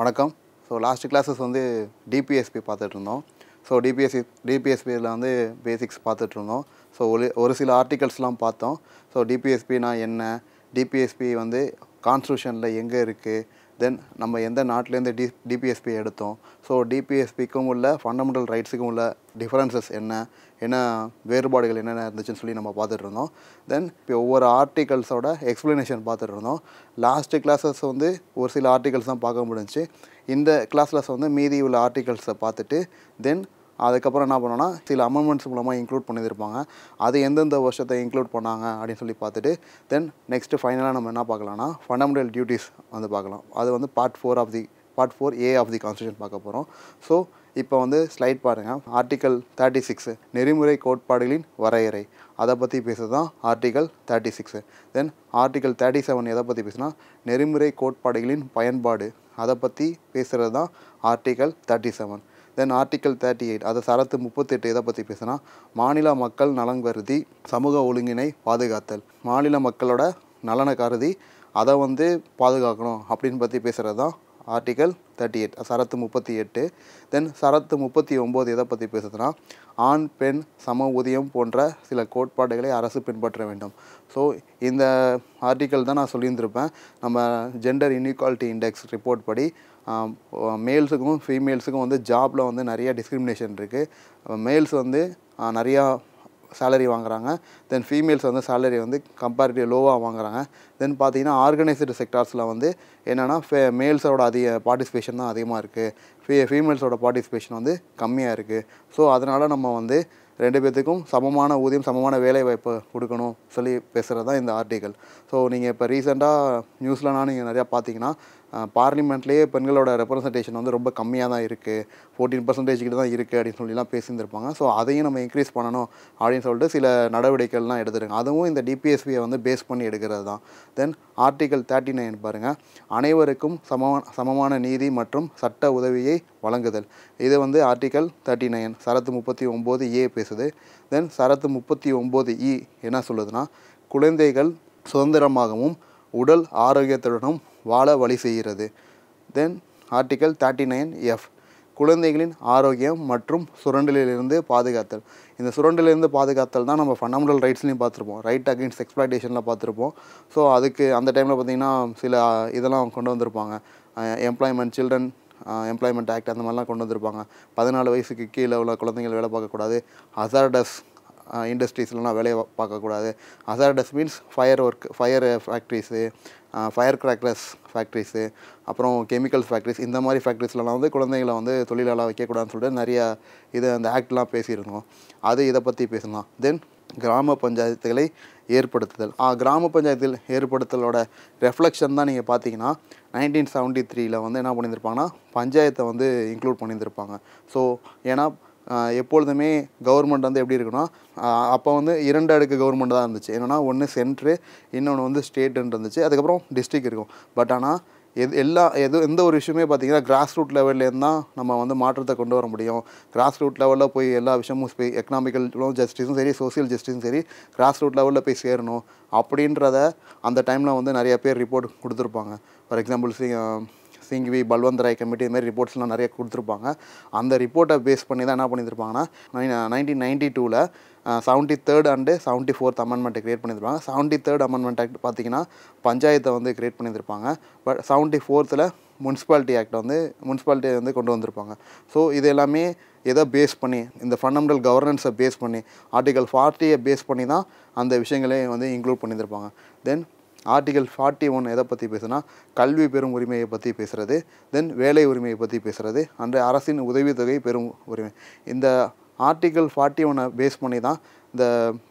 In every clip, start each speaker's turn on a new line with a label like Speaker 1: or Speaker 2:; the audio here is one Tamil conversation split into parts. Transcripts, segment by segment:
Speaker 1: வணக்கம். ஸோ லாஸ்ட் கிளாஸஸ் வந்து டிபிஎஸ்பி பார்த்துட்ருந்தோம். ஸோ டிபிஎஸ்சி டிபிஎஸ்பியில் வந்து பேசிக்ஸ் பார்த்துட்ருந்தோம். ஸோ ஒரு ஒரு சில ஆர்டிகல்ஸ்லாம் பார்த்தோம். ஸோ டிபிஎஸ்பினா என்ன? டிபிஎஸ்பி வந்து கான்ஸ்டியூஷனில் எங்கே இருக்குது தென் நம்ம எந்த நாட்டிலேருந்து டி டிபிஎஸ்பி எடுத்தோம். ஸோ டிபிஎஸ்பிக்கும் உள்ள ஃபண்டமெண்டல் ரைட்ஸுக்கும் உள்ள டிஃப்ரென்சஸ் என்ன? என்ன வேறுபாடுகள் என்னென்ன இருந்துச்சுன்னு சொல்லி நம்ம பார்த்துட்டு இருந்தோம். தென் இப்போ ஒவ்வொரு ஆர்டிகல்ஸோட எக்ஸ்ப்ளனேஷன் பார்த்துட்டு இருந்தோம். லாஸ்ட்டு கிளாஸஸ் வந்து ஒரு சில ஆர்டிகல்ஸ் தான் பார்க்க முடிஞ்சுச்சு. இந்த கிளாஸில் வந்து மீதி உள்ள ஆர்டிகல்ஸை பார்த்துட்டு தென் அதுக்கப்புறம் என்ன பண்ணோன்னா சில அமெண்ட்மெண்ட்ஸ் மூலமாக இன்க்ளூட் பண்ணியிருப்பாங்க. அது எந்தெந்த வருஷத்தை இன்க்ளூட் பண்ணாங்க அப்படின்னு சொல்லி பார்த்துட்டு தென் நெக்ஸ்ட்டு ஃபைனலாக நம்ம என்ன பார்க்கலாம்னா ஃபண்டமெண்டல் டியூட்டிஸ் வந்து பார்க்கலாம். அது வந்து part four of the part four A of the constitution பார்க்க போகிறோம் ஸோ இப்போ வந்து ஸ்லைட் பாருங்கள் ஆர்டிக்கல் தேர்ட்டி சிக்ஸு நெறிமுறை கோட்பாடுகளின் வரையறை. அதை பற்றி பேசுறது தான் article thirty six then article thirty seven எதை பற்றி பேசுனா நெறிமுறை கோட்பாடுகளின் பயன்பாடு. அதை பற்றி பேசுகிறது தான் article thirty seven then article thirty eight அதை சரத்து முப்பத்தெட்டு எதை பற்றி பேசுனா மாநில மக்கள் நலன் கருதி சமூக ஒழுங்கினை பாதுகாத்தல். மாநில மக்களோட நலனை கருதி அதை வந்து பாதுகாக்கணும் அப்படின்னு பற்றி பேசுகிறது தான் ஆர்டிக்கல் தேர்ட்டி எயிட் சரத்து முப்பத்தி எட்டு. தென் சரத்து முப்பத்தி ஒம்பது எதை பற்றி பேசுதுன்னா ஆண் பெண் சம ஊதியம் போன்ற சில கோட்பாடுகளை அரசு பின்பற்ற வேண்டும். ஸோ இந்த ஆர்டிக்கல் தான் நான் சொல்லியிருந்திருப்பேன். நம்ம ஜெண்டர் இன்இக்வாலிட்டி இண்டெக்ஸ் ரிப்போர்ட் படி மேல்ஸுக்கும் ஃபீமேல்ஸுக்கும் வந்து ஜாபில் வந்து நிறைய டிஸ்கிரிமினேஷன் இருக்குது மேல்ஸ் வந்து நிறையா சேலரி வாங்குறாங்க. தென் ஃபீமேல்ஸ் வந்து சேலரி வந்து கம்பேரிட்டிவ் லோவாக வாங்குறாங்க. தென் பார்த்தீங்கன்னா ஆர்கனைஸ்டு செக்டார்ஸில் வந்து என்னென்னா ஃபே மேல்ஸோட அதிக பார்ட்டிசிபேஷன் தான் அதிகமாக இருக்குது ஃபீ ஃபீமேல்ஸோட பார்ட்டிசிபேஷன் வந்து கம்மியாக இருக்குது ஸோ அதனால் நம்ம வந்து ரெண்டு பேர்த்துக்கும் சமமான ஊதியம் சமமான வேலை வாய்ப்பு கொடுக்கணும் சொல்லி பேசுகிறது தான் இந்த ஆர்டிக்கல் ஸோ நீங்கள் இப்போ ரீசெண்டாக நியூஸ்லனா நீங்கள் நிறையா பார்த்தீங்கன்னா பார்லிமெண்ட்லேயே பெண்களோட ரெப்ரசன்டேஷன் வந்து ரொம்ப கம்மியாக தான் இருக்குது ஃபோர்டீன் பர்சன்டேஜ் கிட்ட தான் இருக்குது அப்படின்னு சொல்லிலாம் பேசியிருந்திருப்பாங்க. ஸோ அதையும் நம்ம இன்க்ரீஸ் பண்ணணும் அப்படின்னு சொல்லிட்டு சில நடவடிக்கைகள்லாம் எடுத்துருங்க அதுவும் இந்த டிபிஎஸ்பியை வந்து பேஸ் பண்ணி எடுக்கிறது தான். தென் ஆர்டிகல் தேர்ட்டி நைன் பாருங்கள் அனைவருக்கும் சமமான சமமான நீதி மற்றும் சட்ட உதவியை வழங்குதல். இது வந்து ஆர்டிகல் தேர்ட்டி நைன் சரத்து முப்பத்தி ஒம்பது ஏ பேசுது. தென் சரத்து முப்பத்தி ஒம்பது இ என்ன சொல்லுதுன்னா குழந்தைகள் சுதந்திரமாகவும் உடல் ஆரோக்கியத்துடனும் வாழ வழி செய்கிறது. Then article thirty nine F குழந்தைகளின் ஆரோக்கியம் மற்றும் சுரண்டலிலிருந்து பாதுகாத்தல். இந்த சுரண்டிலிருந்து பாதுகாத்தல் தான் நம்ம ஃபண்டமெண்டல் ரைட்ஸ்லையும் பார்த்துருப்போம். ரைட் அகெயின்ஸ்ட் எக்ஸ்பிளேஷனில் பார்த்துருப்போம். ஸோ அதுக்கு அந்த டைமில் பார்த்திங்கன்னா சில இதெல்லாம் கொண்டு வந்திருப்பாங்க. எம்ப்ளாய்மெண்ட் சில்ட்ரன் எம்ப்ளாய்மெண்ட் ஆக்ட் அந்த மாதிரிலாம் கொண்டு வந்திருப்பாங்க. பதினாலு வயசுக்கு கீழே உள்ள குழந்தைகள் வேலை பார்க்கக்கூடாது. ஹசார்டஸ் இண்டஸ்ட்ரீஸ்லாம் வேலையை பார்க்கக்கூடாது. Hazardous means fire work fire factories fire crackers factories அப்புறம் கெமிக்கல்ஸ் ஃபேக்ட்ரிஸ் இந்த மாதிரி ஃபேக்ட்ரிஸ்லலாம் வந்து குழந்தைங்களை வந்து தொழிலாளாக வைக்கக்கூடாதுன்னு சொல்லிட்டு நிறைய இது அந்த ஆக்ட்லாம் பேசியிருந்தோம். அது இதை பற்றி பேசலாம். தென் கிராம பஞ்சாயத்துகளை ஏற்படுத்துதல். கிராம பஞ்சாயத்தில் ஏற்படுத்தலோட ரெஃப்ளெக்ஷன் தான் நீங்கள் பார்த்தீங்கன்னா நைன்டீன் செவன்ட்டி த்ரீயில் வந்து என்ன பண்ணியிருப்பாங்கன்னா பஞ்சாயத்தை வந்து இன்க்ளூட் பண்ணியிருந்திருப்பாங்க. ஸோ ஏன்னா எப்பொழுதுமே கவர்மெண்ட் வந்து எப்படி இருக்குன்னா அப்போ வந்து இரண்டு அடுக்கு கவர்மெண்ட் தான் இருந்துச்சு. என்னென்னா ஒன்று சென்ட்ரு இன்னொன்று வந்து ஸ்டேட்டுன்னு இருந்துச்சு. அதுக்கப்புறம் டிஸ்ட்ரிக்ட் இருக்கும். பட் ஆனால் எது எல்லா எது எந்த ஒரு விஷயமே பார்த்தீங்கன்னா கிராஸ் ரூட் லெவல்லேருந்து தான் நம்ம வந்து மாற்றத்தை கொண்டு வர முடியும். கிராஸ் ரூட் லெவலில் போய் எல்லா விஷயமும் போய் எக்கனாமிக்கல் ஜஸ்டிஸும் சரி சோசியல் ஜஸ்டிஸும் சரி கிராஸ் ரூட் லெவலில் போய் சேரணும். அப்படின்றத அந்த டைமில் வந்து நிறைய பேர் ரிப்போர்ட் கொடுத்துருப்பாங்க. For example Singhvi Balwant Rai committee இது மாதிரி ரிப்போர்ட்ஸ்லாம் நிறைய கொடுத்துருப்பாங்க. அந்த ரிப்போர்ட்டை பேஸ் பண்ணி தான் என்ன பண்ணியிருப்பாங்கன்னா நைன்டீன் நைன்டி டூவில் seventy third and seventy fourth அமெண்ட்மெண்ட்டை create பண்ணியிருப்பாங்க செவன்ட்டி தேர்ட் அமெண்ட்மெண்ட் ஆக்ட் பார்த்தீங்கன்னா பஞ்சாயத்தை வந்து கிரியேட் பண்ணியிருப்பாங்க பட் செவன்ட்டி ஃபோர்த்தில் முனிசிபாலிட்டி ஆக்ட் வந்து முனிசிபாலிட்டி வந்து கொண்டு வந்திருப்பாங்க. ஸோ இது எல்லாமே எதை பேஸ் பண்ணி இந்த ஃபண்டமெண்டல் கவர்னன்ஸை பேஸ் பண்ணி ஆர்டிகல் ஃபார்ட்டியை பேஸ் பண்ணி தான் அந்த விஷயங்களையும் வந்து இன்க்ளூட் பண்ணியிருப்பாங்க தென் ஆர்டிகல் ஃபார்ட்டி ஒன் எதை பற்றி பேசுனா கல்வி பெறும் உரிமையை பற்றி பேசுகிறது தென் வேலை உரிமையை பற்றி பேசுகிறது அன்றைய அரசின் உதவித்தொகை பெறும் உரிமை. இந்த ஆர்டிகல் ஃபார்ட்டி ஒன்னை பேஸ் பண்ணி தான் இந்த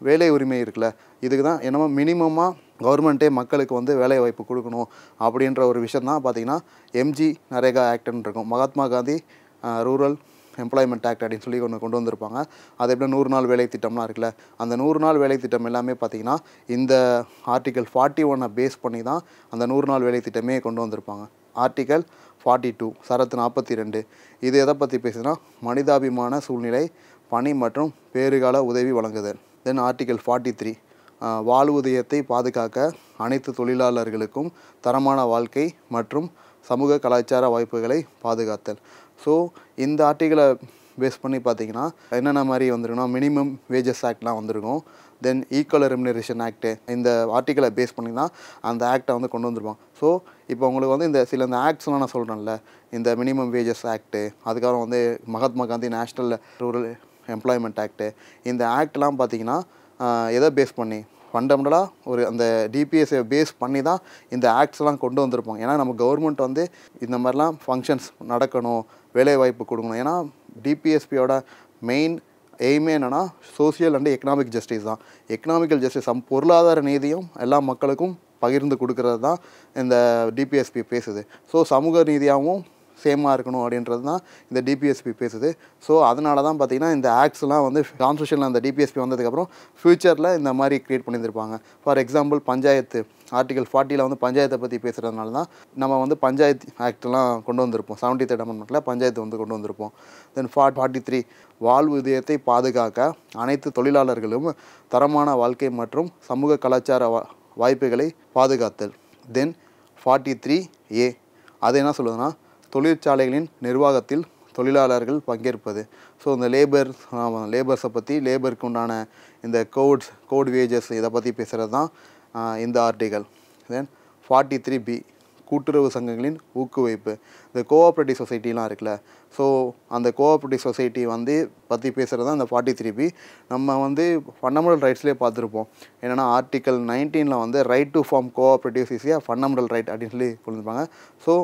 Speaker 1: வேலை உரிமை இருக்குல்ல இதுக்கு தான் என்னமோ மினிமமாக கவர்மெண்ட்டே மக்களுக்கு வந்து வேலை வாய்ப்பு கொடுக்கணும் அப்படின்ற ஒரு விஷயம் தான் பார்த்திங்கன்னா எம்ஜி நரேகா ஆக்ட்னு இருக்கும். Mahatma Gandhi rural employment act அப்படின்னு சொல்லி ஒன்று கொண்டு வந்திருப்பாங்க. அது எப்படி நூறு நாள் வேலை திட்டம்லாம் இருக்குல்ல. அந்த நூறு நாள் வேலை திட்டம் எல்லாமே பார்த்தீங்கன்னா இந்த ஆர்டிக்கல் ஃபார்ட்டி ஒன்னை பேஸ் பண்ணி தான் அந்த நூறு நாள் வேலை திட்டமே கொண்டு வந்திருப்பாங்க. ஆர்டிக்கல் ஃபார்ட்டி டூ சரத்து நாற்பத்தி ரெண்டு. இது எதை பற்றி பேசுதுன்னா மனிதாபிமான சூழ்நிலை பணி மற்றும் பேறுகால உதவி வழங்குதல். தென் ஆர்டிக்கல் ஃபார்ட்டி த்ரீ வாழ்வுதயத்தை பாதுகாக்க அனைத்து தொழிலாளர்களுக்கும் தரமான வாழ்க்கை மற்றும் சமூக கலாச்சார வாய்ப்புகளை பாதுகாத்தல். ஸோ இந்த ஆர்டிகளை பேஸ் பண்ணி பார்த்தீங்கன்னா என்னென்ன மாதிரி வந்திருக்குன்னா மினிமம் வேஜஸ் ஆக்ட்லாம் வந்திருக்கும். தென் ஈக்குவல் ரெமினரேஷன் ஆக்ட்டு இந்த ஆர்டிக்கலை பேஸ் பண்ணி தான் அந்த ஆக்டை வந்து கொண்டு வந்துருப்பாங்க. ஸோ இப்போ உங்களுக்கு வந்து இந்த சில இந்த ஆக்ட்ஸ்லாம் நான் சொல்கிறேன்ல இந்த மினிமம் வேஜஸ் ஆக்ட்டு அதுக்கப்புறம் வந்து Mahatma Gandhi national rural employment act இந்த ஆக்ட்லாம் பார்த்தீங்கன்னா எதை பேஸ் பண்ணி ஃபண்டமெண்டலாக ஒரு அந்த டிபிஎஸ்ஸை பேஸ் பண்ணி தான் இந்த ஆக்ட்ஸ்லாம் கொண்டு வந்திருப்பாங்க. ஏன்னா நம்ம கவர்மெண்ட் வந்து இந்த மாதிரிலாம் ஃபங்க்ஷன்ஸ் நடக்கணும் வேலைவாய்ப்பு கொடுக்கணும். ஏன்னா டிபிஎஸ்பியோட மெயின் எய்மே என்னென்னா சோசியல் அண்ட் எக்கனாமிக் ஜஸ்டிஸ் தான். எக்கனாமிக்கல் ஜஸ்டிஸ் சம் பொருளாதார நீதியும் எல்லா மக்களுக்கும் பகிர்ந்து கொடுக்கறது தான் இந்த டிபிஎஸ்பி பேசுது. ஸோ சமூக நீதியாகவும் சேமாக இருக்கணும் அப்படின்றது தான் இந்த டிபிஎஸ்பி பேசுது. ஸோ அதனால தான் பார்த்தீங்கன்னா இந்த ஆக்ட்ஸ்லாம் வந்து கான்ஸ்டியூஷனில் அந்த டிபிஎஸ்பி வந்ததுக்கப்புறம் ஃப்யூச்சரில் இந்த மாதிரி க்ரியேட் பண்ணியிருந்திருப்பாங்க. ஃபார் எக்ஸாம்பிள் பஞ்சாயத்து ஆர்டிகல் ஃபார்ட்டியில் வந்து பஞ்சாயத்தை பற்றி பேசுகிறதுனால தான் நம்ம வந்து பஞ்சாயத்து ஆக்ட்லாம் கொண்டு வந்திருப்போம். செவன்டி தேர்ட் அமெண்ட்மெண்ட்டில் பஞ்சாயத்து வந்து கொண்டு வந்திருப்போம். தென் ஃபார்ட் ஃபார்ட்டி த்ரீ வாழ்வு இதயத்தை பாதுகாக்க அனைத்து தொழிலாளர்களும் தரமான வாழ்க்கை மற்றும் சமூக கலாச்சார வா வாய்ப்புகளை பாதுகாத்தல். தென் ஃபார்ட்டி த்ரீ ஏ அது என்ன சொல்லுதுன்னா தொழிற்சாலைகளின் நிர்வாகத்தில் தொழிலாளர்கள் பங்கேற்பது. ஸோ இந்த லேபர் லேபர்ஸை பற்றி லேபருக்கு உண்டான இந்த கோட்ஸ் கோட் வேஜஸ் இதை பற்றி பேசுகிறது தான் இந்த article then forty three B கூட்டுறவு சங்கங்களின் ஊக்குவிப்பு. இந்த கோஆப்ரேட்டிவ் சொசைட்டிலாம் இருக்குல்ல. ஸோ அந்த கோஆப்ரேட்டிவ் சொசைட்டி வந்து பற்றி பேசுகிறது தான் இந்த ஃபார்ட்டி த்ரீ பி நம்ம வந்து ஃபண்டமெண்டல் ரைட்ஸ்லேயே பார்த்துருப்போம். என்னென்னா ஆர்டிக்கல் நைன்டீனில் வந்து right to form cooperatives is a fundamental right அப்படின்னு சொல்லி சொல்லியிருப்பாங்க ஸோ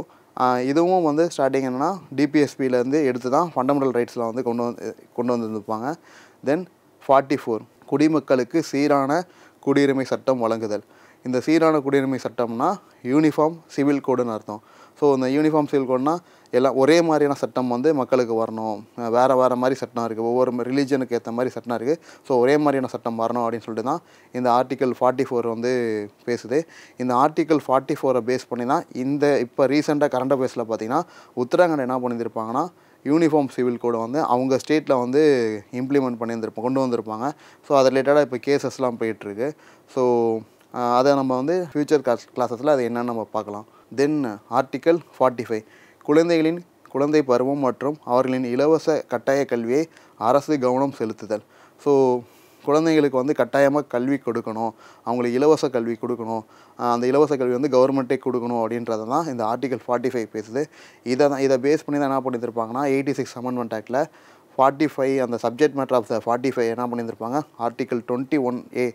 Speaker 1: இதுவும் வந்து ஸ்டார்டிங் என்னென்னா டிபிஎஸ்பியிலேருந்து எடுத்து தான் ஃபண்டமெண்டல் ரைட்ஸில் வந்து கொண்டு வந்து கொண்டு வந்திருப்பாங்க தென் ஃபார்ட்டி ஃபோர் குடிமக்களுக்கு சீரான குடியுரிமை சட்டம் வழங்குதல். இந்த சீரான குடியுரிமை சட்டம்னா யூனிஃபார்ம் சிவில் கோடுன்னு அர்த்தம். ஸோ இந்த யூனிஃபார்ம் சிவில் கோட்னா எல்லாம் ஒரே மாதிரியான சட்டம் வந்து மக்களுக்கு வரணும். வேறு வேறு மாதிரி சட்டம் இருக்குது ஒவ்வொரு ரிலீஜனுக்கு ஏற்ற மாதிரி சட்டம் இருக்குது ஸோ ஒரே மாதிரியான சட்டம் வரணும் அப்படின்னு சொல்லிட்டு தான் இந்த ஆர்டிக்கல் ஃபார்ட்டி ஃபோர் வந்து பேசுது. இந்த ஆர்டிக்கல் ஃபார்ட்டி ஃபோரை பேஸ் பண்ணி தான் இந்த இப்போ ரீசெண்டாக கரண்ட் அஃபேர்ஸில் பார்த்தீங்கன்னா உத்தராகண்ட் என்ன பண்ணியிருப்பாங்கன்னா யூனிஃபார்ம் சிவில் கோடை வந்து அவங்க ஸ்டேட்டில் வந்து இம்ப்ளிமெண்ட் பண்ணியிருந்திருப்பாங்க கொண்டு வந்திருப்பாங்க. ஸோ அது ரிலேட்டடாக இப்போ கேசஸ்லாம் போயிட்டுருக்கு. ஸோ அதை நம்ம வந்து ஃப்யூச்சர் கிளாஸ் கிளாஸஸில் அது என்னென்னு நம்ம பார்க்கலாம். தென் ஆர்டிக்கல் ஃபார்ட்டி ஃபைவ் குழந்தைகளின் குழந்தை பருவம் மற்றும் அவர்களின் இலவச கட்டாய கல்வியை அரசு கவனம் செலுத்துதல். ஸோ குழந்தைங்களுக்கு வந்து கட்டாயமாக கல்வி கொடுக்கணும். அவங்களுக்கு இலவச கல்வி கொடுக்கணும். அந்த இலவச கல்வி வந்து கவர்மெண்ட்டே கொடுக்கணும் அப்படின்றத தான் இந்த ஆர்டிகல் ஃபார்ட்டி ஃபைவ் பேசுது. இதை தான் இதை பேஸ் பண்ணி தான் என்ன பண்ணியிருப்பாங்கன்னா எயிட்டி சிக்ஸ் அமெண்ட்மெண்ட் ஆக்டில் ஃபார்ட்டி ஃபைவ் அந்த subject matter of the forty five என்ன பண்ணியிருப்பாங்க ஆர்டிகல் டுவெண்ட்டி ஒன் ஏ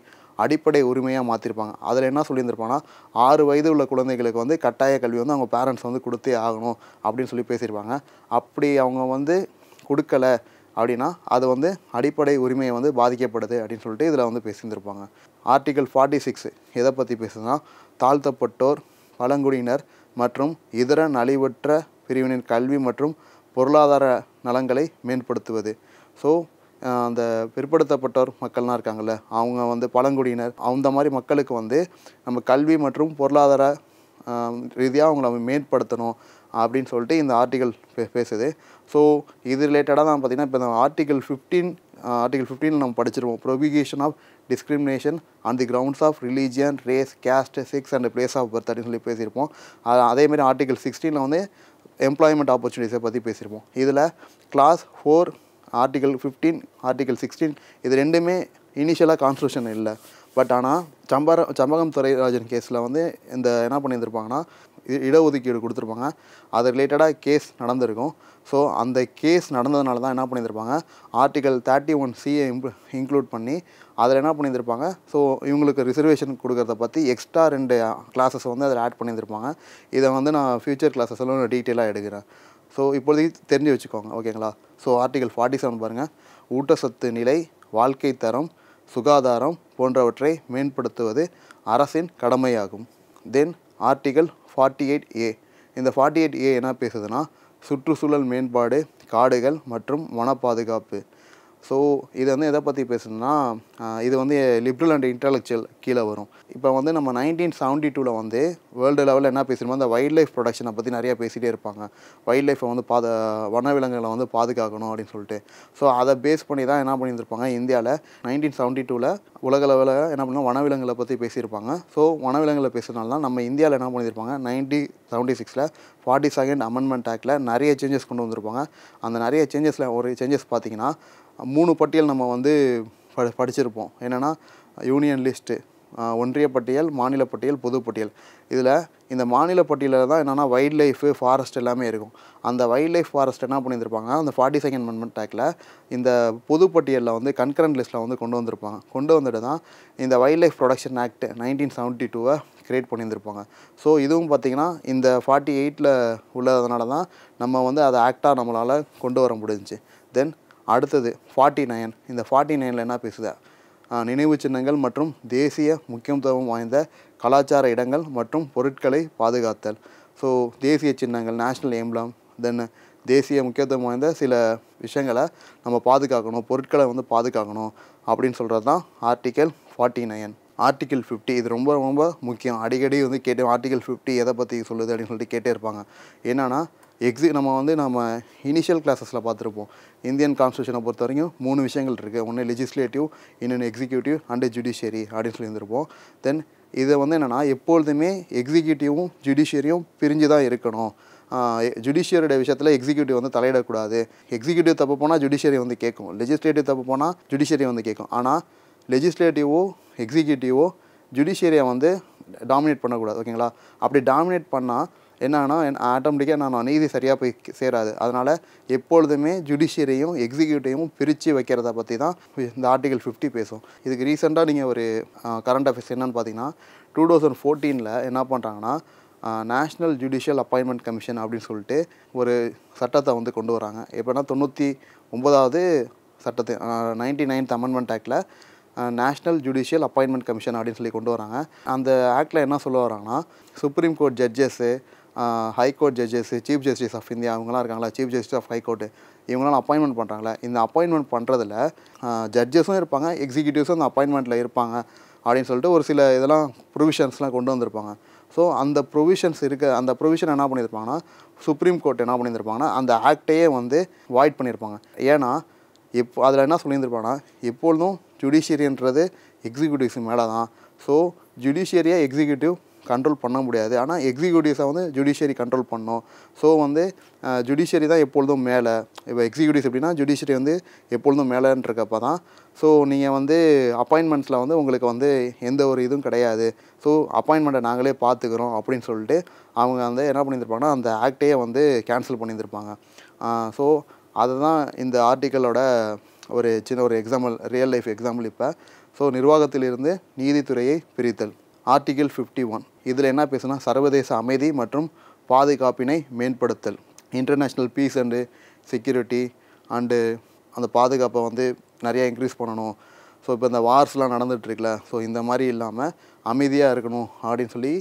Speaker 1: அடிப்படை உரிமையாக மாற்றிருப்பாங்க அதில் என்ன சொல்லியிருந்திருப்பாங்கன்னா ஆறு வயது உள்ள குழந்தைகளுக்கு வந்து கட்டாய கல்வி வந்து அவங்க பேரண்ட்ஸ் வந்து கொடுத்தே ஆகணும் அப்படின்னு சொல்லி பேசியிருப்பாங்க. அப்படி அவங்க வந்து கொடுக்கல அப்படின்னா அது வந்து அடிப்படை உரிமையை வந்து பாதிக்கப்படுது அப்படின்னு சொல்லிட்டு இதில் வந்து பேசியிருந்திருப்பாங்க. ஆர்டிகல் ஃபார்ட்டி சிக்ஸ் எதை பற்றி பேசுதுன்னா தாழ்த்தப்பட்டோர் பழங்குடியினர் மற்றும் இதர நலிவற்ற பிரிவினின் கல்வி மற்றும் பொருளாதார நலங்களை மேம்படுத்துவது. ஸோ அந்த பிற்படுத்தப்பட்டோர் மக்கள்லாம் இருக்காங்கல்ல அவங்க வந்து பழங்குடியினர் அந்த மாதிரி மக்களுக்கு வந்து நம்ம கல்வி மற்றும் பொருளாதார ரீதியாக அவங்கள மேம்படுத்தணும் அப்படின்னு சொல்லிட்டு இந்த ஆர்டிகல் பே பேசுது. ஸோ இது ரிலேட்டடாக தான் பார்த்தீங்கன்னா இப்போ இந்த ஆர்டிகல் ஃபிஃப்டீன் ஆர்டிகல் ஃபிஃப்டீனில் நம்ம படிச்சிருவோம். Prohibition of discrimination on the grounds of religion race caste sex and place of birth அப்படின்னு சொல்லி பேசியிருப்போம். அதேமாதிரி ஆர்டிகல் சிக்ஸ்டீனில் வந்து எம்ப்ளாய்மெண்ட் ஆப்பர்ச்சுனிட்டிஸை பற்றி பேசியிருப்போம். இதில் clause four article fifteen article sixteen இது ரெண்டுமே இனிஷியலாக கான்ஸ்டியூஷன் இல்லை. பட் ஆனால் சம்பர சம்பகம் துரைராஜன் கேஸில் வந்து இந்த என்ன பண்ணியிருந்திருப்பாங்கன்னா இ- இடஒதுக்கீடு கொடுத்துருப்பாங்க. அது ரிலேட்டடாக கேஸ் நடந்திருக்கும். ஸோ அந்த கேஸ் நடந்ததுனால தான் என்ன பண்ணியிருந்திருப்பாங்க ஆர்டிகல் தேர்ட்டி ஒன் சியை இன்க்ளூட் பண்ணி அதில் என்ன பண்ணியிருந்திருப்பாங்க ஸோ இவங்களுக்கு ரிசர்வேஷன் கொடுக்குறத பற்றி எக்ஸ்ட்ரா ரெண்டு கிளாஸஸ் வந்து அதில் ஆட் பண்ணியிருந்திருப்பாங்க. இதை வந்து நான் ஃப்யூச்சர் கிளாஸஸ்லாம் எல்லாம் டீட்டெயிலாக எடுக்கிறேன். ஸோ இப்போதைக்கு தெரிஞ்சு வச்சுக்கோங்க ஓகேங்களா? ஸோ ஆர்டிகல் ஃபார்ட்டி செவன் பாருங்கள் ஊட்டச்சத்து நிலை வாழ்க்கை தரம் சுகாதாரம் போன்றவற்றை மேம்படுத்துவது அரசின் கடமையாகும். Then article forty eight A இந்த ஃபார்ட்டி எயிட் ஏ என்ன பேசுதுன்னா சுற்றுச்சூழல் மேம்பாடு காடுகள் மற்றும் வன பாதுகாப்பு. ஸோ இது வந்து எதை பற்றி பேசணும்னா இது வந்து லிப்ரல் அண்ட் இன்டலெக்சுவல் கீழே வரும். இப்போ வந்து நம்ம நைன்டீன் செவன்ட்டி டூவில் வந்து வேர்ல்டு லெவலில் என்ன பேசணுமோ அந்த வைல்ட் லைஃப் ப்ரொடக்ஷனை பற்றி நிறையா பேசிகிட்டே இருப்பாங்க. வைல்ட் லைஃப்பை வந்து பாத வனவிலங்குகளை வந்து பாதுகாக்கணும் அப்படின்னு சொல்லிட்டு. ஸோ அதை பேஸ் பண்ணி தான் என்ன பண்ணியிருந்திருப்பாங்க இந்தியாவில் நைன்டீன் செவன்ட்டி டூவில் உலக லெவலில் என்ன பண்ணணும் வனவிலங்குகளை பற்றி பேசியிருப்பாங்க. ஸோ வனவிலங்குகளை பேசுறதுனால தான் நம்ம இந்தியாவில் என்ன பண்ணியிருப்பாங்க நைன்டி செவன்ட்டி சிக்ஸில் ஃபார்ட்டி செகண்ட் அமெண்ட்மெண்ட் ஆக்டில் நிறைய சேஞ்சஸ் கொண்டு வந்திருப்பாங்க. அந்த நிறைய சேஞ்சஸில் ஒரு சேஞ்சஸ் பார்த்தீங்கன்னா மூணு பட்டியல் நம்ம வந்து படிச்சிருப்போம். என்னென்னா யூனியன் லிஸ்ட்டு ஒன்றிய பட்டியல் மாநில பட்டியல் பொது பட்டியல். இதில் இந்த மாநில பட்டியலில் தான் என்னென்னா வைல்ட் லைஃபு ஃபாரஸ்ட் எல்லாமே இருக்கும். அந்த வைல்ட் லைஃப் ஃபாரஸ்ட் என்ன பண்ணியிருப்பாங்க அந்த ஃபார்ட்டி செகண்ட் அமெண்ட்மெண்ட் ஆக்டில் இந்த பொது பட்டியலில் வந்து கன்கரண்ட் லிஸ்ட்டில் வந்து கொண்டு வந்திருப்பாங்க. கொண்டு வந்துட்டு தான் இந்த wild life protection act nineteen seventy டூவை கிரியேட் பண்ணியிருந்திருப்பாங்க. ஸோ இதுவும் பார்த்திங்கன்னா இந்த ஃபார்ட்டி எயிட்டில் உள்ளதுனால தான் நம்ம வந்து அதை ஆக்டாக நம்மளால் கொண்டு வர முடிஞ்சிச்சு. தென் அடுத்தது ஃபார்ட்டி நைன் இந்த ஃபார்ட்டி நைனில் என்ன பேசுதா? நினைவு சின்னங்கள் மற்றும் தேசிய முக்கியத்துவம் வாய்ந்த கலாச்சார இடங்கள் மற்றும் பொருட்களை பாதுகாத்தல். ஸோ தேசிய சின்னங்கள் நேஷ்னல் எம்ப்ளம் தென் தேசிய முக்கியத்துவம் வாய்ந்த சில விஷயங்களை நம்ம பாதுகாக்கணும் பொருட்களை வந்து பாதுகாக்கணும் அப்படின்னு சொல்கிறது தான் article forty nine article fifty இது ரொம்ப ரொம்ப முக்கியம். அடிக்கடி வந்து கேட்டு ஆர்டிக்கல் ஃபிஃப்டி எதை பற்றி சொல்லுது? அப்படின்னு சொல்லிட்டு கேட்டே இருப்பாங்க. என்னென்னா எக்ஸி நம்ம வந்து நம்ம இனிஷியல் கிளாஸஸில் பார்த்துருப்போம். இந்தியன் கான்ஸ்டியூஷனை பொறுத்த வரைக்கும் மூணு விஷயங்கள் இருக்குது ஒன்று லெஜிஸ்லேட்டிவ் இன்னொன்று எக்ஸிக்யூட்டிவ் அண்டு ஜுடிஷியரி அப்படின்னு சொல்லியிருந்திருப்போம். தென் இதை வந்து என்னென்னா எப்பொழுதுமே எக்ஸிக்யூட்டிவும் ஜுடிஷியரியும் பிரிஞ்சு தான் இருக்கணும் ஜுடிஷியரியோட விஷயத்தில் எக்ஸிக்யூட்டிவ் வந்து தலையிடக்கூடாது. எக்ஸிக்யூட்டிவ் தப்பு போனால் ஜுடிஷியரி வந்து கேட்கும். லெஜிஸ்லேட்டிவ் தப்பு போனால் ஜுடிஷியரி வந்து கேட்கும். ஆனால் லெஜிஸ்லேட்டிவோ எக்ஸிக்யூட்டிவோ ஜுடிஷியரியை வந்து டாமினேட் பண்ணக்கூடாது. ஓகேங்களா? அப்படி டாமினேட் பண்ணால் என்னன்னா ஆட்டோமேட்டிக்காக நான் நீதி சரியாக போய் சேராது. அதனால் எப்பொழுதுமே ஜுடிஷியரையும் எக்ஸிக்யூட்டிவையும் பிரித்து வைக்கிறத பற்றி தான் இந்த ஆர்டிகல் ஃபிஃப்டி பேசும். இதுக்கு ரீசெண்டாக நீங்கள் ஒரு கரண்ட் அஃபேர்ஸ் என்னன்னு பார்த்தீங்கன்னா டூ தௌசண்ட் ஃபோர்டீனில் என்ன பண்ணுறாங்கன்னா நேஷ்னல் ஜுடிஷியல் அப்பாயின்மெண்ட் கமிஷன் அப்படின்னு சொல்லிட்டு ஒரு சட்டத்தை வந்து கொண்டு வராங்க. எப்போனா தொண்ணூற்றி ஒன்பதாவது சட்டத்தை நைன்டி நைன்த் அமெண்ட்மெண்ட் ஆக்டில் நேஷ்னல் ஜுடிஷியல் அப்பாயின்மெண்ட் கமிஷன் அப்படின்னு சொல்லி கொண்டு வராங்க. அந்த ஆக்டில் என்ன சொல்ல வராங்கன்னா supreme court judges high court judges chief justice of India அவங்களாம் இருக்காங்களா? Chief justice of high court இவங்களாம் அப்பாயின்மெண்ட் பண்ணுறாங்களே இந்த அப்பாயின்மெண்ட் பண்ணுறதுல ஜட்ஜஸும் இருப்பாங்க எக்ஸிக்யூட்டிவ்ஸும் அந்த அப்பாயின்மெண்ட்டில் இருப்பாங்க அப்படின்னு சொல்லிட்டு ஒரு சில இதெல்லாம் ப்ரொவிஷன்ஸ்லாம் கொண்டு வந்திருப்பாங்க. ஸோ அந்த ப்ரொவிஷன்ஸ் இருக்க அந்த ப்ரொவிஷன் என்ன பண்ணியிருப்பாங்கன்னா சுப்ரீம் கோர்ட் என்ன பண்ணியிருப்பாங்கன்னா அந்த ஆக்டையே வந்து வாய்ட் பண்ணியிருப்பாங்க. ஏன்னா இப்போ அதில் என்ன சொல்லியிருந்திருப்பாங்கன்னா எப்பொழுதும் ஜுடிஷியரின்றது எக்ஸிக்யூட்டிவ்ஸ் மேலே தான் ஸோ ஜுடிஷியரியை எக்ஸிக்யூட்டிவ் கண்ட்ரோல் பண்ண முடியாது. ஆனால் எக்ஸிக்யூட்டிவ்ஸை வந்து ஜுடிஷியரி கண்ட்ரோல் பண்ணோம். ஸோ வந்து ஜுடிஷியரி தான் எப்பொழுதும் மேலே. இப்போ எக்ஸிக்யூட்டிவ்ஸ் எப்படின்னா ஜுடிஷியரி வந்து எப்பொழுதும் மேலேன்றக்கப்ப தான் ஸோ நீங்கள் வந்து அப்பாயின்மெண்ட்ஸில் வந்து உங்களுக்கு வந்து எந்த ஒரு இதுவும் கிடையாது. ஸோ அப்பாயின்மெண்ட்டை நாங்களே பார்த்துக்கிறோம் அப்படின்னு சொல்லிட்டு அவங்க வந்து என்ன பண்ணியிருப்பாங்கன்னா அந்த ஆக்டையே வந்து கேன்சல் பண்ணியிருந்திருப்பாங்க. ஸோ அதுதான் இந்த ஆர்டிக்கலோட ஒரு சின்ன ஒரு எக்ஸாம்பிள் ரியல் லைஃப் எக்ஸாம்பிள் இப்போ. ஸோ நிர்வாகத்திலிருந்து நீதித்துறையை பிரித்தல். ஆர்டிகிள் ஃபிஃப்டி ஒன் இதில் என்ன பேசுனா சர்வதேச அமைதி மற்றும் பாதுகாப்பினை மேம்படுத்தல். International peace and security and அந்த பாதுகாப்பை வந்து நிறையா இன்க்ரீஸ் பண்ணணும். ஸோ இப்போ இந்த வார்ஸ்லாம் நடந்துகிட்ருக்குல ஸோ இந்த மாதிரி இல்லாமல் அமைதியாக இருக்கணும் அப்படின்னு சொல்லி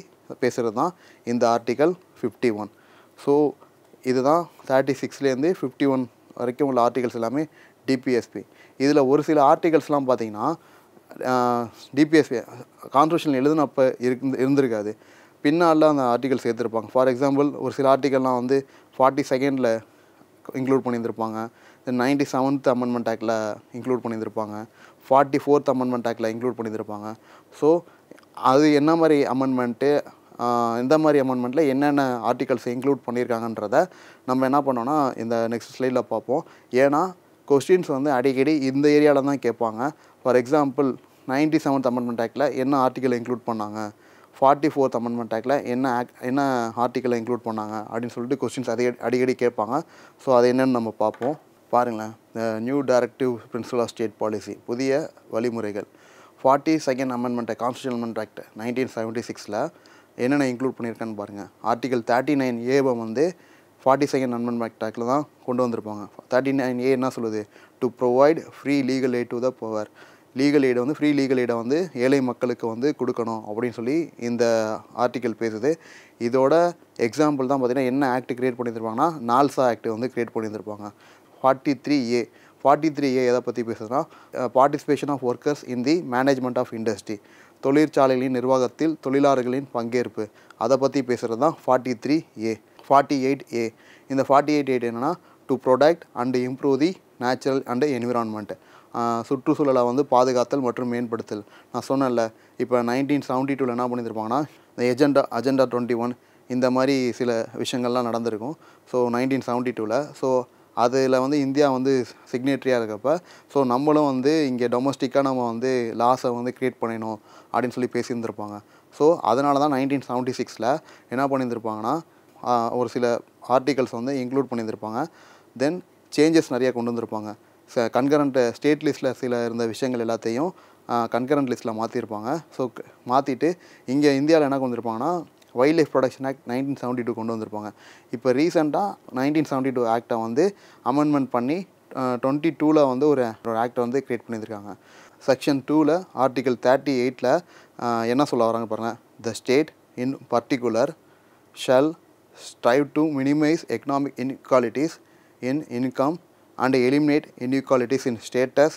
Speaker 1: பேசுகிறது தான் இந்த ஆர்டிக்கல் ஃபிஃப்டி ஒன் ஸோ இதுதான் தேர்ட்டி சிக்ஸ்லேருந்து ஃபிஃப்டி ஒன் வரைக்கும் உள்ள ஆர்டிகல்ஸ் எல்லாமே டிபிஎஸ்பி இதில் ஒரு சில ஆர்டிகல்ஸ்லாம் பார்த்தீங்கன்னா டிபிஎஸ்பி கான்ஸ்டியூஷன் எழுதுனப்போ இருந்து இருந்திருக்காது. பின்னால் அந்த ஆர்டிகல் சேர்த்துருப்பாங்க. ஃபார் எக்ஸாம்பிள் ஒரு சில ஆர்டிகல்லாம் வந்து ஃபார்ட்டி செகண்டில் இன்க்ளூட் பண்ணியிருந்திருப்பாங்க. நைன்டி செவன்த் அமெண்ட்மெண்ட் ஆக்டில் இன்க்ளூட் பண்ணியிருந்திருப்பாங்க. ஃபார்ட்டி ஃபோர்த் அமெண்ட்மெண்ட் ஆக்டில் இன்க்ளூட் பண்ணியிருப்பாங்க ஸோ அது என்ன மாதிரி அமெண்ட்மெண்ட்டு இந்த மாதிரி அமெண்ட்மெண்ட்டில் என்னென்ன ஆர்டிகல்ஸ் இன்க்ளூட் பண்ணியிருக்காங்கன்றத நம்ம என்ன பண்ணோன்னா இந்த நெக்ஸ்ட் ஸ்லைடில் பார்ப்போம். ஏன்னா கொஸ்டின்ஸ் வந்து அடிக்கடி இந்த ஏரியாவில் தான் கேட்பாங்க. For example ninety seventh amendment ஆக்டில் என்ன ஆர்டிக்கலை இன்க்ளூட் பண்ணாங்க? ஃபார்ட்டி ஃபோர்த் அமெண்ட்மெண்ட் ஆக்டில் என்ன ஆக்ட் என்ன ஆர்டிக்கலை இன்க்ளூட் பண்ணாங்க? அப்படின்னு சொல்லிட்டு கொஸ்டின்ஸ் அதிக அடிக்கடி கேட்பாங்க. ஸோ அது என்னென்னு நம்ம பார்ப்போம். பாருங்களேன். New directive principle of state policy புதிய வழிமுறைகள். Forty second amendment constitution amend act nineteen seventy சிக்ஸில் என்னென்ன இன்க்ளூட் பண்ணியிருக்கான்னு பாருங்கள் ஆர்டிகல் தேர்ட்டி நைன் ஏவை வந்து ஃபார்ட்டி செகண்ட் அமெண்ட்மெண்ட் ஆக்டில் தான் கொண்டு வந்திருப்பாங்க. தேர்ட்டி நைன் ஏ என்ன சொல்லுது? To provide free legal aid to the poor legal எய்டை வந்து ஃப்ரீ லீகல் எய்டை வந்து ஏழை மக்களுக்கு வந்து கொடுக்கணும் அப்படின்னு சொல்லி இந்த ஆர்டிக்கல் பேசுது. இதோட எக்ஸாம்பிள் தான் பார்த்தீங்கன்னா என்ன ஆக்ட் கிரியேட் பண்ணியிருப்பாங்கன்னா நால்சா ஆக்ட் வந்து கிரியேட் பண்ணியிருப்பாங்க forty three A forty three A எதை பற்றி பேசுதுன்னா participation of workers in the management of industry தொழிற்சாலைகளின் நிர்வாகத்தில் தொழிலாளர்களின் பங்கேற்பு. அதை பற்றி பேசுகிறது தான் forty three A forty eight A இந்த ஃபார்ட்டி எயிட் எயிட் என்னென்னா to protect and improve the natural and environment சுற்றுச்சூழலை வந்து பாதுகாத்தல் மற்றும் மேம்படுத்தல். நான் சொன்னேன்ல இப்போ நைன்டீன் செவன்ட்டி டூவில் என்ன பண்ணியிருப்பாங்கன்னா இந்த எஜெண்டா அஜெண்டா டுவெண்ட்டி ஒன் இந்த மாதிரி சில விஷயங்கள்லாம் நடந்திருக்கும். ஸோ நைன்டீன் செவன்ட்டி டூவில் ஸோ அதில் வந்து இந்தியா வந்து சிக்னேட்ரியாக இருக்கப்ப ஸோ நம்மளும் வந்து இங்கே டொமஸ்டிக்காக நம்ம வந்து லாஸை வந்து க்ரியேட் பண்ணிடணும் அப்படின்னு சொல்லி பேசியிருந்திருப்பாங்க. ஸோ அதனால தான் நைன்டீன் செவன்ட்டி சிக்ஸில் என்ன பண்ணியிருந்திருப்பாங்கன்னா ஒரு சில ஆர்டிகல்ஸ் வந்து இன்க்ளூட் பண்ணியிருந்திருப்பாங்க. தென் சேஞ்சஸ் நிறைய கொண்டு வந்திருப்பாங்க. ச கன்கரண்ட் ஸ்டேட் லிஸ்ட்டில் சில இருந்த விஷயங்கள் எல்லாத்தையும் கன்கரண்ட் லிஸ்ட்டில் மாற்றிருப்பாங்க ஸோ மாற்றிட்டு இங்கே இந்தியாவில் என்ன கொண்டு வந்திருப்பாங்கன்னா wild life protection act nineteen seventy two கொண்டு வந்திருப்பாங்க. இப்போ ரீசெண்டாக நைன்டீன் செவன்ட்டி டூ ஆக்டை வந்து அமெண்ட்மெண்ட் பண்ணி டுவெண்ட்டி டூவில் வந்து ஒரு ஒரு ஆக்டை வந்து க்ரியேட் பண்ணியிருக்காங்க. செக்ஷன் டூவில் ஆர்டிகல் தேர்ட்டி எயிட்டில் என்ன சொல்ல வராங்க பாருங்கள் the state in particular shall strive to minimise economic inequalities in income and eliminate inequalities in status,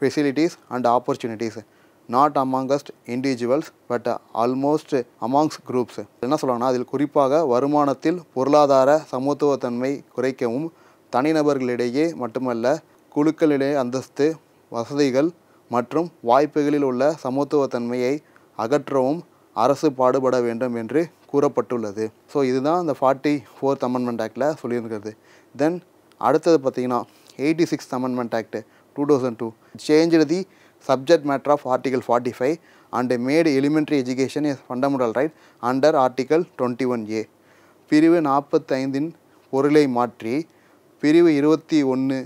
Speaker 1: facilities and opportunities, not amongst individuals but almost amongst groups. என்ன சொல்கிறாங்கன்னா அதில் குறிப்பாக வருமானத்தில் பொருளாதார சமத்துவத்தன்மை குறைக்கவும் தனிநபர்களிடையே மட்டுமல்ல குழுக்களிடையே அந்தஸ்து வசதிகள் மற்றும் வாய்ப்புகளில் உள்ள சமத்துவத்தன்மையை அகற்றவும் அரசு பாடுபட வேண்டும் என்று கூறப்பட்டுள்ளது. ஸோ இதுதான் இந்த ஃபார்ட்டி ஃபோர்த் அமெண்ட்மெண்ட் ஆக்டில் சொல்லியிருக்கிறது. தென் அடுத்தது பார்த்தீங்கன்னா eighty six amendment act two thousand to change the subject matter of article forty five and made elementary education is fundamental right under article twenty one A பிரிவு நாற்பத்தைந்தின் பொருளை மாற்றி பிரிவு இருபத்தி ஒன்று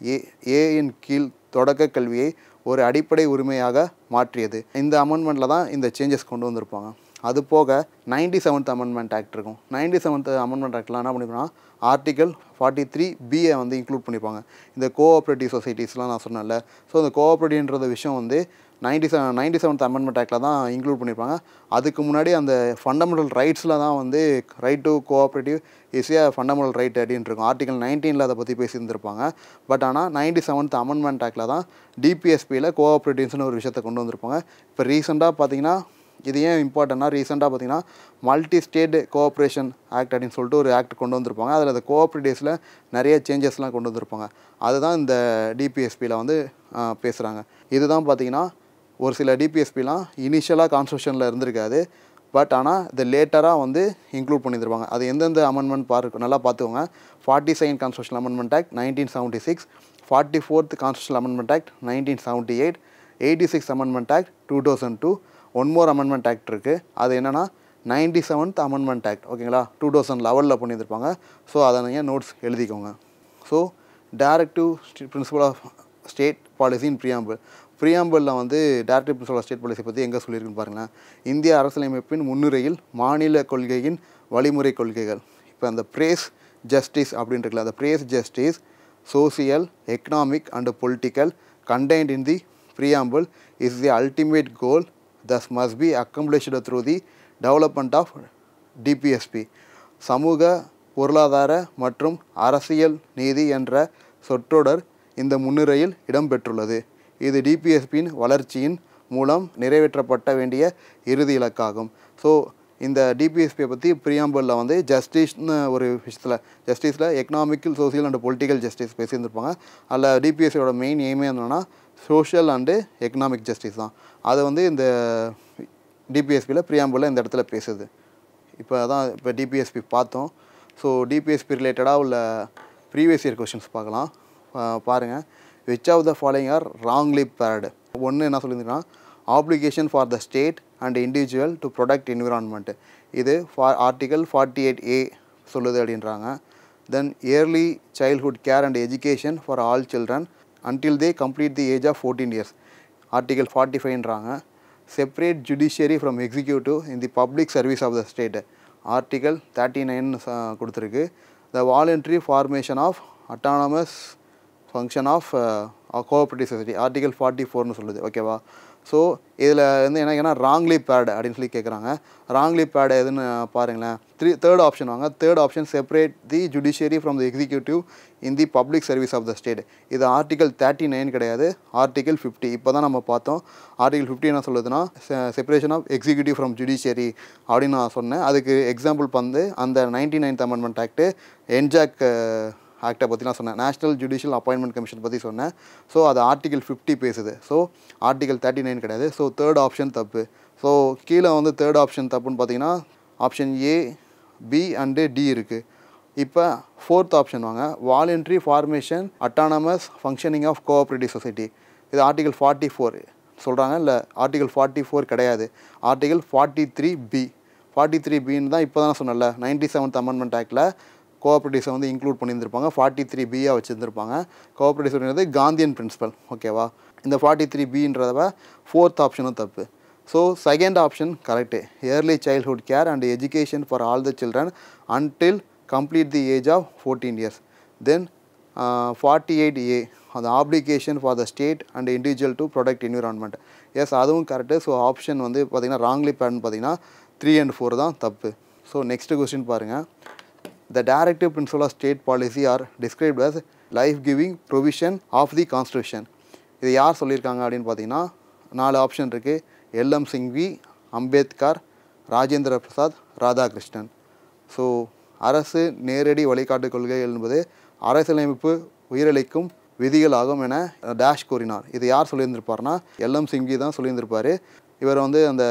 Speaker 1: ஏ ஏயின் கீழ் தொடக்க கல்வியை ஒரு அடிப்படை உரிமையாக மாற்றியது. இந்த அமெண்ட்மெண்ட்டில் தான் இந்த சேஞ்சஸ் கொண்டு வந்திருப்பாங்க. அது போக நைன்டி செவன்த் அமெண்ட்மெண்ட் ஆக்ட் இருக்கும். நைன்டி செவன்த் அமெண்ட்மெண்ட் ஆக்ட்லாம் என்ன பண்ணிருப்பாங்கன்னா ஆர்டிகல் ஃபார்ட்டி த்ரீ பிஏ வந்து இன்க்ளூட் பண்ணிப்பாங்க. இந்த கோஆப்ரேட்டிவ் சொசைட்டிஸ்லாம் நான் சொன்னேன்ல. ஸோ இந்த கோஆப்ரேட்டிவ்ன்ற விஷயம் வந்து ninety seven ninety seventh amendment ஆக்டில் தான் இன்க்ளூட் பண்ணியிருப்பாங்க அதுக்கு முன்னாடி அந்த ஃபண்டமெண்டல் ரைட்ஸில் தான் வந்து ரைட் டு கோஆப்ரேட்டிவ் ஈஸியாக ஃபண்டமெண்டல் ரைட் அப்படின்னு இருக்கும். ஆர்டிகல் நைன்டீனில் அதை பற்றி பேசியிருந்திருப்பாங்க. பட் ஆனால் நைன்டி செவன்த் அமெண்ட்மெண்ட் ஆக்டில் தான் டிபிஎஸ்பியில் கோஆப்ரேட்டிவ்ஸ்னு ஒரு விஷயத்தை கொண்டு வந்திருப்பாங்க. இப்போ ரீசெண்டாக பார்த்தீங்கன்னா இது ஏன் இம்பார்ட்டன்னா ரீசெண்டாக பார்த்தீங்கன்னா மல்டி ஸ்டேட் கோஆப்ரேஷன் ஆக்ட் அப்படின்னு சொல்லிட்டு ஒரு ஆக்ட் கொண்டு வந்திருப்பாங்க. அதில் அந்த கோஆப்ரேட்டிவ்ஸில் நிறைய சேஞ்சஸ்லாம் கொண்டு வந்திருப்பாங்க. அதுதான் இந்த டிபிஎஸ்பியில் வந்து பேசுகிறாங்க இதுதான் பார்த்தீங்கன்னா ஒரு சில டிபிஎஸ்பிலாம் இனிஷியலாக கான்ஸ்டியூஷனில் இருந்திருக்காது. பட் ஆனால் இது லேட்டராக வந்து இன்க்ளூட் பண்ணியிருப்பாங்க அது எந்தெந்த அமெண்ட்மெண்ட் பார்க்க நல்லா பார்த்துக்கோங்க. Forty second constitution amendment act nineteen seventy six forty fourth constitution amendment act nineteen seventy eight eighty six amendment act two thousand two one more amendment act இருக்குது அது என்னென்னா நைன்டி செவன்த் அமெண்ட்மெண்ட் ஆக்ட் ஓகேங்களா டூ தௌசண்ட் லெவலில் பண்ணியிருப்பாங்க. ஸோ அதை நீங்கள் நோட்ஸ் எழுதிக்கோங்க. So directive principle of state policy in preamble ப்ரியாம்பிளில் வந்து directive principle of state policy பற்றி எங்கே சொல்லியிருக்குன்னு பாருங்களேன். இந்திய அரசியலமைப்பின் முன்னுரையில் மாநில கொள்கையின் வழிமுறை கொள்கைகள். இப்போ அந்த பிரேஸ் ஜஸ்டிஸ் அப்படின்ட்டுருக்கல அந்த phrase justice social economic and political contained in the preamble is the ultimate goal thus must be accomplished through the development of DPSP சமூக பொருளாதார மற்றும் அரசியல் நீதி என்ற சொற்றொடர் இந்த முன்னுரையில் இடம்பெற்றுள்ளது. இது டிபிஎஸ்பியின் வளர்ச்சியின் மூலம் நிறைவேற்றப்பட்ட வேண்டிய இறுதி இலக்காகும். ஸோ இந்த டிபிஎஸ்பியை பற்றி பிரியாம்பலில் வந்து ஜஸ்டிஸ்னு ஒரு விஷயத்தில் ஜஸ்டிஸில் economical social and political justice பேசியிருந்துருப்பாங்க. அதில் டிபிஎஸ்சியோட மெயின் எய்மே என்னென்னா சோஷியல் அண்டு எக்கனாமிக் ஜஸ்டிஸ் தான். அது வந்து இந்த டிபிஎஸ்பியில் ப்ரியாம்பிளில் இந்த இடத்துல பேசுது. இப்போ அதான் இப்போ டிபிஎஸ்பி பார்த்தோம். ஸோ டிபிஎஸ்பி ரிலேட்டடாக உள்ள ப்ரீவியஸ் இயர் கொஷின்ஸ் பார்க்கலாம். பாருங்கள் which of the following are wrongly paired ஒன்று என்ன சொல்லியிருந்தீங்கன்னா application for the state and individual to protect environment இது for article forty eight A சொல்லுது அப்படின்றாங்க. Then early childhood care and education for all children until they complete the age of fourteen years article forty ஃபைவ்ன்றாங்க separate judiciary from executive in the public service of the state article thirty nine கொடுத்துருக்கு. The voluntary formation of autonomous function of cooperative society article forty ஃபோர்னு சொல்லுது. ஓகேவா ஸோ இதில் வந்து என்ன ஏன்னா ராங்லி பேடு அப்படின்னு சொல்லி கேட்குறாங்க ராங்லி பேடு எதுன்னு பாருங்களேன். த்ரீ தேர்ட் ஆப்ஷன் வாங்க. Third option separate the judiciary from the executive in the public service of the state இது ஆர்டிகல் தேர்ட்டி நைன் கிடையாது. ஆர்டிகல் ஃபிஃப்டி இப்போ தான் நம்ம பார்த்தோம். ஆர்டிகல் ஃபிஃப்டி என்ன சொல்லுதுன்னா separation of executive from judiciary அப்படின்னு நான் சொன்னேன். அதுக்கு எக்ஸாம்பிள் வந்து அந்த ninety ninth amendment act NJAC ஆக்டை பற்றி சொன்னேன். நேஷனல் ஜுடிஷியல் அப்பாயின்மெண்ட் கமிஷன் பற்றி சொன்னேன். ஸோ அது ஆர்டிகல் ஃபிஃப்டி பேசுது. ஸோ ஆர்டிகல் தேர்ட்டி நைன் கிடையாது. ஸோ தேர்ட் ஆப்ஷன் தப்பு. ஸோ கீழே வந்து தேர்ட் ஆப்ஷன் தப்புன்னு பார்த்தீங்கன்னா option A B and D இருக்குது இப்போ ஃபோர்த் ஆப்ஷன் வாங்க. Voluntary formation autonomous functioning of cooperative society இது ஆர்டிகல் ஃபார்ட்டி ஃபோர் சொல்கிறாங்க இல்லை ஆர்டிகல் ஃபார்ட்டி ஃபோர் கிடையாது. Article forty three B forty three பின்னு தான் இப்போ தான் சொன்னல நைன்டி செவன்த் அமெண்ட்மெண்ட் ஆக்டில் கோஆப்ரேட்டிவ்ஸை வந்து இன்க்ளூட் பண்ணியிருந்திருப்பாங்க. ஃபார்ட்டி த்ரீ பியாக வச்சுருந்துருப்பாங்க கோஆப்ரேட்டிவ்ஸ்ன்றது காந்தியன் பிரின்சிபல் ஓகேவா இந்த ஃபார்ட்டி த்ரீ பின்றதவ ஃபோர்த் ஆப்ஷனும் தப்பு. So second option correct early childhood care and education for all the children until complete the age of fourteen years then forty eight A அந்த application for the state and individual to protect environment yes அதுவும் கரெக்டு ஸோ ஆப்ஷன் வந்து பார்த்திங்கன்னா ராங்லி பேன் பார்த்தீங்கன்னா த்ரீ அண்ட் ஃபோர் தான் தப்பு. ஸோ நெக்ஸ்ட் கொஸ்டின் பாருங்கள் The directive principle of state policy are described as life-giving provision of the constitution. இது யார் சொல்லியிருக்காங்க அப்படின்னு பார்த்தீங்கன்னா நாலு ஆப்ஷன் இருக்குது எல்எம் சிங்வி அம்பேத்கர் ராஜேந்திர பிரசாத் ராதாகிருஷ்ணன். ஸோ அரசு நேரடி வழிகாட்டு கொள்கை என்பது அரசியலமைப்பு உயிரளிக்கும் விதிகள் ஆகும் என டேஷ் கூறினார். இது யார் சொல்லியிருந்திருப்பார்னா எல்எம் சிங்வி தான் சொல்லியிருந்திருப்பார். இவர் வந்து அந்த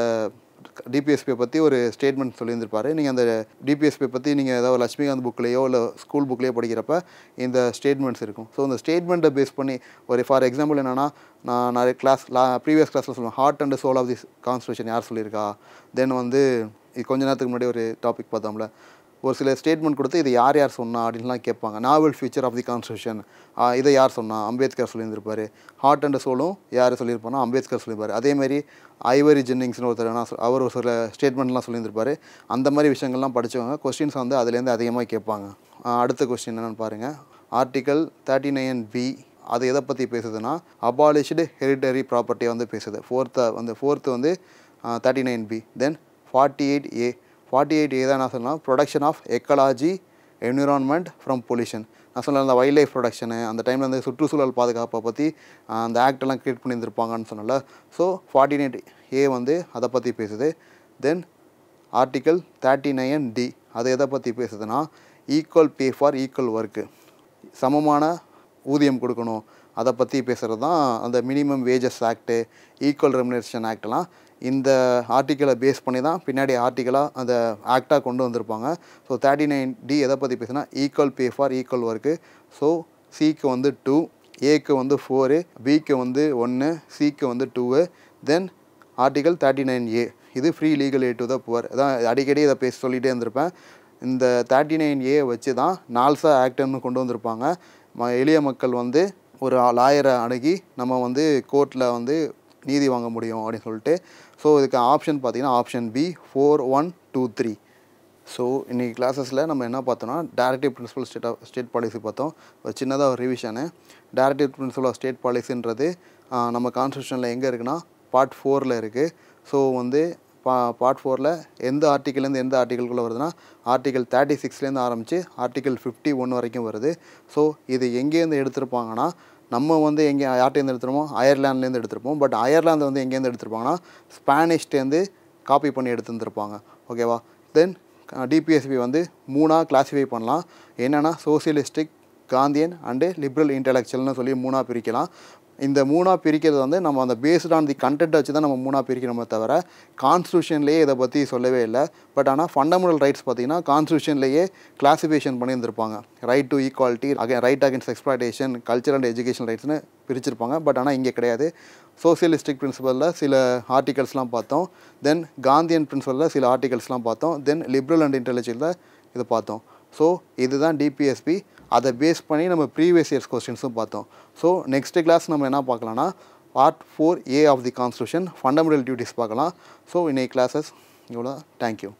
Speaker 1: டிபிஎஸ்பியை பற்றி ஒரு ஸ்டேட்மெண்ட் சொல்லியிருந்திருப்பாரு. நீங்கள் அந்த டிபிஎஸ்பியை பற்றி நீங்கள் ஏதாவது லட்சுமிகாந்த் புக்லேயோ இல்லை ஸ்கூல் புக்லேயோ படிக்கிறப்ப இந்த ஸ்டேட்மெண்ட்ஸ் இருக்கும். ஸோ இந்த ஸ்டேட்மெண்ட்டை பேஸ் பண்ணி ஒரு ஃபார் எக்ஸாம்பிள் என்னென்னா நான் நிறைய கிளாஸ் லா ப்ரீவியஸ் கிளாஸில் சொல்லுவேன். Heart and soul of the constitution யார் சொல்லியிருக்கா? தென் வந்து இது கொஞ்ச நேரத்துக்கு முன்னாடி ஒரு டாபிக் பார்த்தோம்ல. ஒரு சில ஸ்டேட்மெண்ட் கொடுத்து இதை யார் யார் சொன்னா அப்படின்லாம் கேட்பாங்க. Novel future of the constitution இதை யார் சொன்னா? அம்பேத்கர் சொல்லியிருந்திருப்பார். ஹார்ட் அண்ட் சோலும் யார் சொல்லியிருப்பானா அம்பேத்கர் சொல்லியிருப்பார். அதேமாதிரி ஐவரி ஜென்னிங்ஸ்னு ஒருத்தர் அவர் ஒரு சில ஸ்டேட்மெண்ட்லாம் சொல்லியிருந்திருப்பார். அந்த மாதிரி விஷயங்கள்லாம் படிச்சவங்க கொஸ்டின்ஸ் வந்து அதுலேருந்து அதிகமாக கேட்பாங்க. அடுத்த கொஸ்டின் என்னென்னு பாருங்கள் ஆர்டிகல் தேர்ட்டி நைன் பி அது எதை பற்றி பேசுதுன்னா அபாலிஷ்டு ஹெரிட்டரி ப்ராப்பர்ட்டியை வந்து பேசுது. ஃபோர்த்தை வந்து ஃபோர்த்து வந்து thirty nine B then forty eight A forty eight A தான் நான் சொன்னால் protection of ecology environment from pollution நான் சொன்ன அந்த வைல்ட் லைஃப் ப்ரொடக்ஷனு அந்த டைமில் வந்து சுற்றுச்சூழல் பாதுகாப்பை பற்றி அந்த ஆக்டெல்லாம் க்ரியேட் பண்ணியிருந்திருப்பாங்கன்னு சொன்னல ஸோ ஃபார்ட்டி நைன் ஏ வந்து அதை பற்றி பேசுது. Then article thirty nine D அது எதை பற்றி பேசுதுன்னா equal pay for equal work சமமான ஊதியம் கொடுக்கணும். அதை பற்றி பேசுகிறது தான் அந்த minimum wages act equal remuneration ஆக்ட்லாம் இந்த ஆர்டிக்கலை பேஸ் பண்ணி தான் பின்னாடி ஆர்டிக்கலாக அந்த ஆக்டாக கொண்டு வந்திருப்பாங்க. ஸோ தேர்ட்டி நைன் டி எதை பற்றி பேசுனா equal pay for equal work so சிக்கு வந்து டூ ஏக்கு வந்து ஃபோரு பிக்கு வந்து ஒன்று சிக்கு வந்து two then article thirty nine A இது free legal aid to the poor அதான் அடிக்கடி இதை பேச சொல்லிகிட்டே இருந்திருப்பேன். இந்த தேர்ட்டி நைன் ஏ வச்சு தான் நால்சா ஆக்ட்னு கொண்டு வந்திருப்பாங்க. ம எளிய மக்கள் வந்து ஒரு லாயரை அணுகி நம்ம வந்து கோர்ட்டில் வந்து நீதி வாங்க முடியும் அப்படின்னு சொல்லிட்டு ஸோ இதுக்கு ஆப்ஷன் பார்த்தீங்கன்னா option B four one two three so இன்றைக்கி கிளாஸஸில் நம்ம என்ன பார்த்தோம்னா directive principle state of state policy பார்த்தோம். ஒரு சின்னதாக ஒரு revision directive principle of state பாலிசின்றது நம்ம கான்ஸ்டியூஷனில் எங்கே இருக்குன்னா பார்ட் ஃபோரில் இருக்குது ஸோ வந்து பா பார்ட் ஃபோரில் எந்த ஆர்டிக்கிள்லேருந்து எந்த ஆர்டிக்கிள்குள்ளே வருதுன்னா ஆர்டிக்கல் தேர்ட்டி சிக்ஸ்லேருந்து ஆரம்பித்து ஆர்டிக்கல் ஃபிஃப்டி ஒன் வரைக்கும் வருது. ஸோ இது எங்கேருந்து எடுத்திருப்பாங்கன்னா நம்ம வந்து எங்கே யார்கிட்டேருந்து எடுத்துருப்போம் அயர்லாண்ட்லேருந்து எடுத்திருப்போம். பட் அயர்லாந்து வந்து எங்கேருந்து எடுத்திருப்பாங்கன்னா ஸ்பானிஷ்டேருந்து காப்பி பண்ணி எடுத்துருந்துருப்பாங்க. ஓகேவா? தென் டிபிஎஸ்பி வந்து மூணாக கிளாஸிஃபை பண்ணலாம். என்னென்னா சோசியலிஸ்டிக் காந்தியன் அண்டு லிபரல் இன்டலெக்சுவல்னு சொல்லி மூணாக பிரிக்கலாம். இந்த மூணாக பிரிக்கிறது வந்து நம்ம அந்த பேஸ்ட் ஆன் தி கண்டென்ட் வச்சு தான் நம்ம மூணாக பிரிக்கிறோமே தவிர கான்ஸ்டியூஷன்லேயே இதை பற்றி சொல்லவே இல்லை. பட் ஆனால் ஃபண்டமெண்டல் ரைட்ஸ் பார்த்தீங்கன்னா கான்ஸ்டியூஷன்லேயே கிளாசிஃபிகேஷன் பண்ணியிருந்திருப்பாங்க. Right to equality அகே right against exploitation culture and education ரைட்ஸ்னு பிரிச்சிருப்பாங்க. பட் ஆனால் இங்கே கிடையாது. சோசியலிஸ்டிக் பிரின்சிபலில் சில ஆர்டிகல்ஸ்லாம் பார்த்தோம். தென் காந்தியன் பிரின்சிபலில் சில ஆர்டிகல்ஸ்லாம் பார்த்தோம். தென் லிபரல் அண்ட் இன்டெலிஜென்ஸில் இதை பார்த்தோம். ஸோ இதுதான் டிபிஎஸ்பி அதை பேஸ் பண்ணி நம்ம ப்ரீவியஸ் இயர்ஸ் கொஸ்டின்ஸும் பார்த்தோம். ஸோ நெக்ஸ்ட் கிளாஸ் நம்ம என்ன பார்க்கலாம்னா part four A of the constitution fundamental duties பார்க்கலாம். ஸோ இன்னைக்கு கிளாஸஸ் இவ்வளோ. Thank you